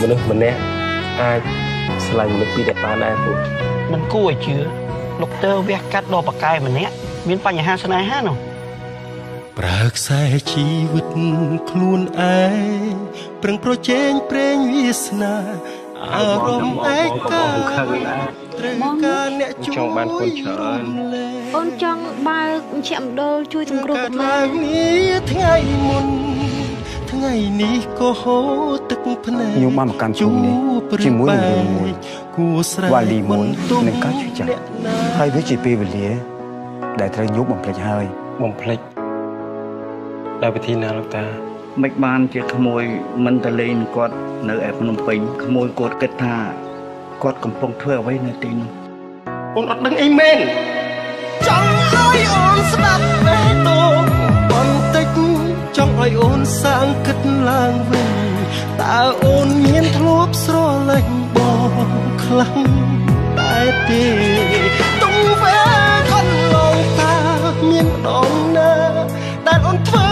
មនុស្សម្នាក់អាចឆ្លាញ់មនុស្សពីរនាក់បានដែរពូមិនគួរឲ្យជឿលោកទ័រវះកាត់ដល់ប្រកែម្នាក់មានបញ្ហាស្នេហានោះប្រើខ្សែជីវិតខ្លួនឯងប្រឹងប្រជែងប្រេងវាសនាអារម្មណ៍ឯកាខឹងណាត្រូវការអ្នកជួយចង់បានកូនច្រើនអូនចង់បើកមជ្ឈមណ្ឌលជួយសង្គ្រោះកុមារឡើងនេះថ្ងៃមុន ថ្ងៃនេះក៏ហូរទឹកភ្នែកខ្ញុំបានមកកាន់ភូមិនេះជាមួយនឹងរឿងមួយគួស្រែកវ៉ាលីមួយទុំនិងការជួយចាស់អ្នកណាហើយវាជាពេលវេលា ដែលត្រូវញោមបំភ្លេចហើយបំភ្លេចដោយវិធីណាលោកតាមិនបានជាក្មួយមិនទៅលេងនឹងគាត់នៅឯភ្នំពេញក្មួយគាត់គិតថាគាត់កំពុងធ្វើអ្វីនៅទីនោះអូនអត់ដឹងអីមែនចង់ ឲ្យអូនសាងគិតឡើងវិញតើអូនមានធ្លាប់ស្រឡាញ់បងខ្លាំងតែទេទុំវេខំលងតាមានដងណាដែលអូនធ្វើ